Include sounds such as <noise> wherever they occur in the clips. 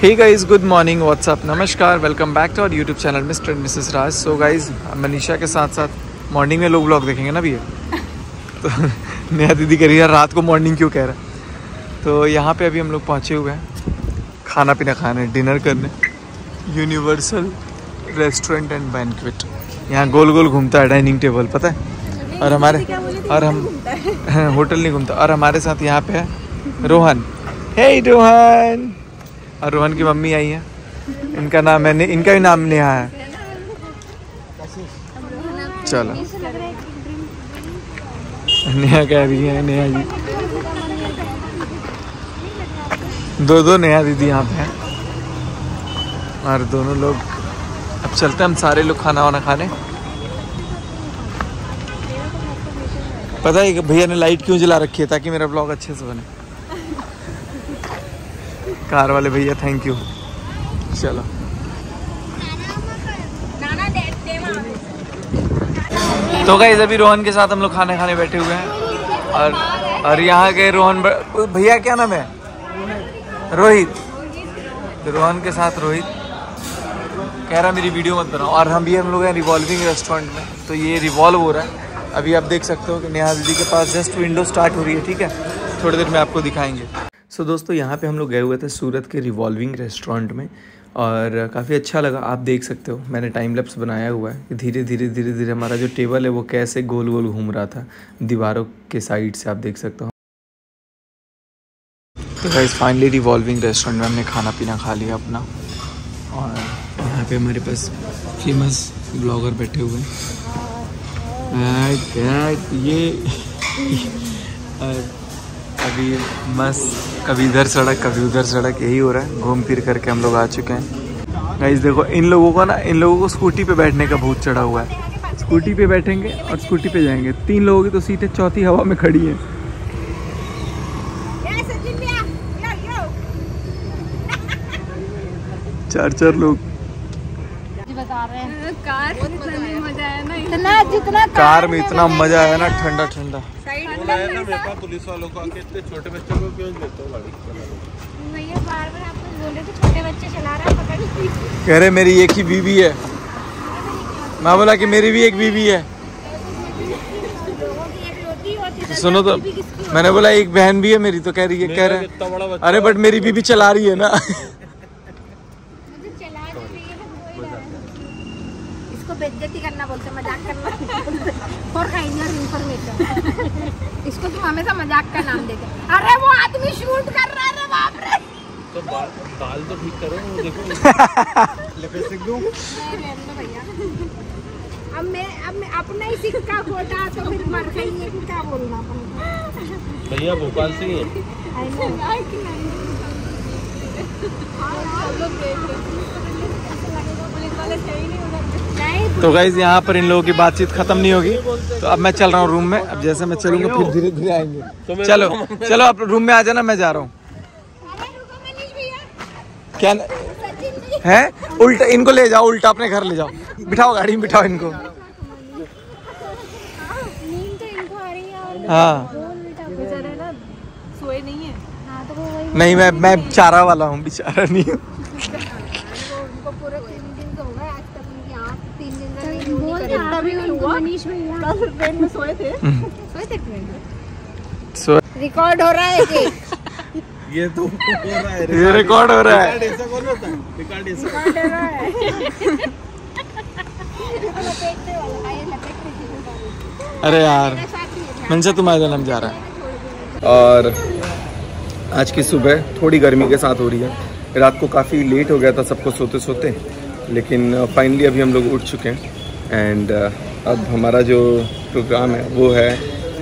Hey guys good morning what's up नमस्कार welcome back to our YouTube channel mister and missus Raj so guys Manisha के साथ साथ morning में लोग blog देखेंगे ना भैया तो <laughs> नया दीदी कह रही है रात को मॉर्निंग क्यों कह रहा है? तो यहाँ पे अभी हम लोग पहुँचे हुए हैं खाना पीना खाने डिनर करने यूनिवर्सल रेस्टोरेंट एंड बैंक्वेट यहाँ गोल गोल घूमता है डाइनिंग टेबल पता है? और हमारे और हम <laughs> होटल नहीं घूमता। और हमारे साथ यहाँ पे है रोहन। हे रोहन और रोहन की मम्मी आई है। इनका नाम है इनका भी नाम नेहा है। चलो। नेहा कह रही है, नेहा जी। दो दो नेहा दीदी यहाँ पे हैं। और दोनों लोग अब चलते हैं हम सारे लोग खाना वाना खाने। पता है भैया ने लाइट क्यों जला रखी है ताकि मेरा ब्लॉग अच्छे से बने? कार वाले भैया थैंक यू चलो। तो गाइस अभी रोहन के साथ हम लोग खाने खाने बैठे हुए हैं। और और यहाँ के रोहन भैया क्या नाम है? रोहित। तो रोहन के साथ रोहित। कह रहा, मेरी वीडियो मत बनाओ। और हम भी, हम लोग हैं रिवॉल्विंग रेस्टोरेंट में। तो ये रिवॉल्व हो रहा है। अभी आप देख सकते हो कि नेहा दीदी के पास जस्ट विंडो स्टार्ट हो रही है, ठीक है? थोड़ी देर में आपको दिखाएँगे। सो so, दोस्तों यहाँ पे हम लोग गए हुए थे सूरत के रिवॉल्विंग रेस्टोरेंट में और काफ़ी अच्छा लगा। आप देख सकते हो मैंने टाइम लैप्स बनाया हुआ है धीरे धीरे धीरे धीरे हमारा जो टेबल है वो कैसे गोल गोल घूम रहा था। दीवारों के साइड से आप देख सकते हो। तो गाइस फाइनली रिवॉल्विंग रेस्टोरेंट में हमने खाना पीना खा लिया अपना। और यहाँ पे हमारे पास फ़ेमस ब्लॉगर बैठे हुए हैं। ये <laughs> अभी मस्त कभी इधर सड़क कभी उधर सड़क यही हो रहा है। घूम फिर करके हम लोग आ चुके हैं। गाइस देखो इन लोगों को ना इन लोगों को स्कूटी पे बैठने का भूत चढ़ा हुआ है। स्कूटी पे बैठेंगे और स्कूटी पे जाएँगे। तीन लोगों की तो सीटें चौथी हवा में खड़ी हैं। चार चार लोग। बता रहे हैं। कार। इतना जितना कार में इतना मज़ा आया ना ठंडा ठंडा। पुलिस वालों को आके इतने छोटे बच्चों को क्यों देते हो गाड़ी? भैया बार बार आप बोल रहे थे छोटे बच्चे चला रहे हैं पकड़ कह रहे मेरी एक ही बीवी है। मैं बोला कि मेरी भी एक बीवी है। है सुनो तो मैंने बोला एक बहन भी है मेरी तो कह रही है कह रहे हैं अरे बट मेरी बीवी चला रही है ना मुझे चला नहीं रही है ना वही रहा है। इसको बेइज्जती करना बोलते मज़ाक करना। फॉर काइंडर इन्फॉर्मेशन इसको तुम हमेशा मज़ाक का नाम देते अरे वो आदमी शूट कर रहा है बाप रे। तो बा- दाल तो ठीक करो वो देखो। <laughs> लिपस्टिक दूँ? भैया। अब मैं अब मैं अपना ही सिक्का खोटा तो फिर मर गई है क्या बोलना अपन? भैया भोपाल से ही है। नहीं तो गाइज़ यहाँ पर इन लोगों की बातचीत खत्म नहीं होगी। तो अब मैं चल रहा हूँ रूम में। अब जैसे मैं चलूँगा फिर धीरे धीरे आएँगे। चलो चलो आप रूम में आ जाना मैं जा रहा हूँ। अरे रुको मनीष भैया क्या है? उल्टा इनको ले जाओ उल्टा अपने घर ले जाओ। बिठाओ गाड़ी में बिठाओ इनको। नींद तो इनको आ रही है। और हाँ दो उल्टा बोल बेचारे ना सोए नहीं है। हाँ तो वो वही नहीं मैं मैं चारा वाला हूँ बेचारा नहीं हूँ वो उनको पूरे तीन दिन तो हो गए आज तक उनकी आँख तीन दिन से नहीं बोल रहा भी उनको मनीष भैया ट्रेन में सोए थे। सोए थे ट्रेन में? रिकॉर्ड हो रहा है जी ये तो हो रहा है। ये रिकॉर्ड हो रहा है। ऐसा कौन होता है? रिकॉर्ड ऐसा। हो रहा है। अरे यार साथ ही है मनसा तुम आ हम जा रहा है। और आज की सुबह थोड़ी गर्मी के साथ हो रही है। रात को काफ़ी लेट हो गया था सबको सोते सोते लेकिन फाइनली अभी हम लोग उठ चुके हैं। एंड अब हमारा जो प्रोग्राम है वो है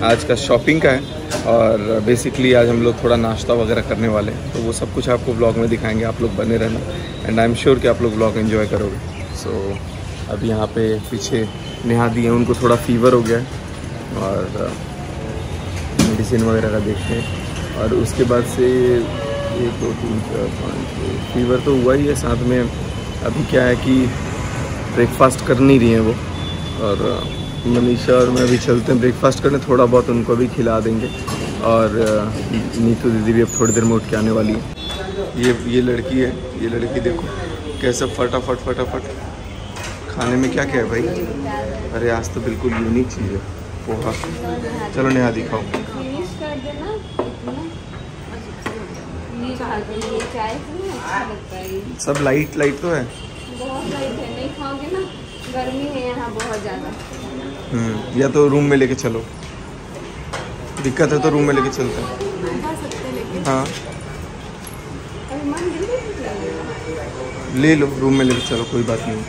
आज का शॉपिंग का है। और बेसिकली आज हम लोग थोड़ा नाश्ता वगैरह करने वाले हैं। तो वो सब कुछ आपको ब्लॉग में दिखाएँगे आप लोग बने रहना। एंड आई एम श्योर कि आप लोग ब्लॉग एंजॉय करोगे। सो so, अब यहाँ पे पीछे नेहा दी है उनको थोड़ा फीवर हो गया है। और मेडिसिन वगैरह का देखते हैं। और उसके बाद से एक दो तीन चार पाँच फीवर तो हुआ ही है साथ में। अभी क्या है कि ब्रेकफास्ट कर नहीं रही हैं वो। और मनीषा और मैं अभी चलते हैं ब्रेकफास्ट करने थोड़ा बहुत उनको भी खिला देंगे। और नीतू दीदी भी अब थोड़ी देर में उठ के आने वाली है। ये ये लड़की है ये लड़की देखो कैसे फटाफट फटाफट। खाने में क्या क्या है भाई? अरे आज तो बिल्कुल यूनिक चीज़ है पोहा। चलो नेहा दिखाओ। ना अच्छा है। सब लाइट लाइट तो है? बहुत लाइट है। खाओगे ना गर्मी है यहाँ बहुत ज़्यादा। हम्म, या तो रूम में लेके चलो। दिक्कत है तो रूम में लेके चलते हैं। हैं ले लो। रूम में लेके चलो कोई बात नहीं।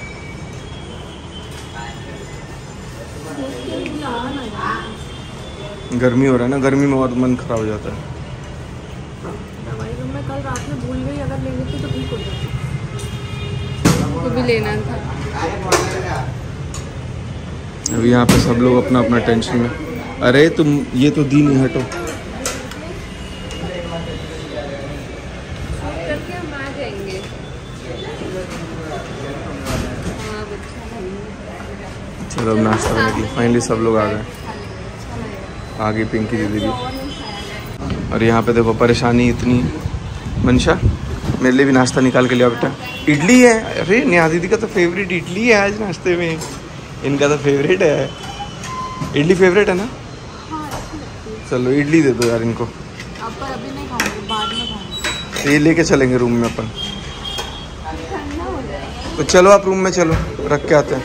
गर्मी हो रहा है ना गर्मी में और मन खराब हो जाता है। में कल रात में भूल गई अगर लेने की तो ठीक हो जाती। तो भी लेना था। अभी यहाँ पे सब लोग अपना अपना टेंशन में। अरे तुम ये तो दी नहीं हटो। हाँ चलो अब नाश्ता करने के लिए फाइनली सब लोग आ गए। आ गई पिंकी दीदी भी। और यहाँ पे देखो परेशानी इतनी। मनशा मेरे लिए भी नाश्ता निकाल के लिया बेटा। इडली है। अरे नेहा दीदी का तो फेवरेट इडली है आज नाश्ते में। इनका तो फेवरेट है। इडली फेवरेट है ना? चलो इडली दे दो यार इनको। तो ये लेके चलेंगे रूम में अपन। तो चलो आप रूम में चलो रख के आते हैं।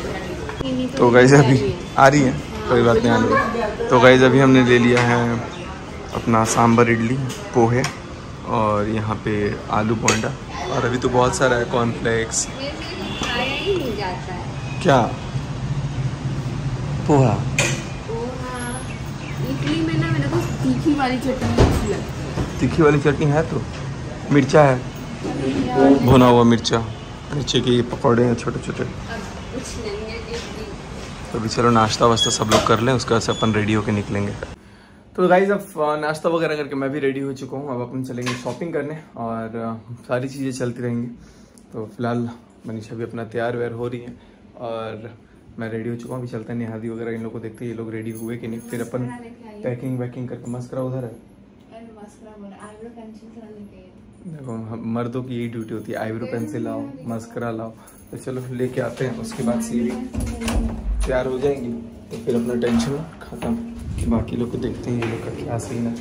तो गई अभी आ रही है कोई बात नहीं आ रही तो गई अभी हमने ले लिया है अपना सांबर इडली पोहे। और यहाँ पे आलू बोंडा और अभी तो बहुत सारा है कॉर्नफ्लेक्स क्या? पोहा। पोहा इडली में ना मेरे को तीखी वाली चटनी अच्छी लगती है तीखी वाली चटनी है तो? मिर्चा है। भुना हुआ मिर्चा। मिर्चे के ये पकौड़े हैं छोटे छोटे तो अभी चलो नाश्ता वास्ता सब लोग कर लें उसके बाद से अपन रेडी होके निकलेंगे। तो गाइज़ अब नाश्ता वगैरह करके मैं भी रेडी हो चुका हूँ। अब अपन चलेंगे शॉपिंग करने और सारी चीज़ें चलती रहेंगी। तो फ़िलहाल मनीषा भी अपना तैयार व्यार हो रही है और मैं रेडी हो चुका हूँ। अभी चलते हैं निहादी वगैरह इन लोग को देखते हैं ये लोग रेडी हुए कि नहीं। फिर अपन पैकिंग वैकिंग करके मस्करा उधर। है देखो मर्दों की यही ड्यूटी होती है आईब्रो पेंसिल लाओ मस्करा लाओ। तो चलो लेके आते हैं उसके बाद से <laughs> तैयार हो जाएँगी। तो फिर अपना टेंशन खत्म। बाकी लोग को देखते हैं ये लोग का क्या सीन है।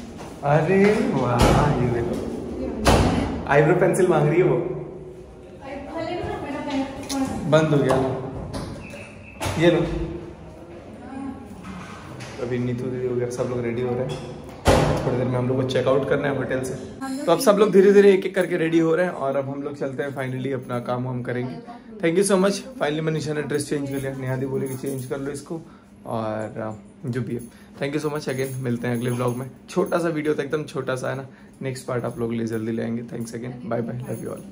अरे वाह, ये देखो। आईब्रो पेंसिल मांग रही है वो। बंद हो गया ये लो। अभी नीतू दीदी वगैरह सब लोग रेडी हो रहे हैं। थोड़ी देर में हम लोग को चेकआउट करना है होटल से। तो अब सब लोग धीरे धीरे एक एक करके रेडी हो रहे हैं और अब हम लोग चलते हैं फाइनली अपना काम वाम करेंगे। Thank you so much finally Manisha ने ड्रेस चेंज कर लिया। निहादी बोले कि चेंज कर लो इसको। और जो भी है। Thank you so much again मिलते हैं अगले ब्लॉग में। छोटा सा वीडियो था एकदम छोटा सा है ना। नेक्स्ट पार्ट आप लोग लिए जल्दी लेंगे thanks again bye bye love you all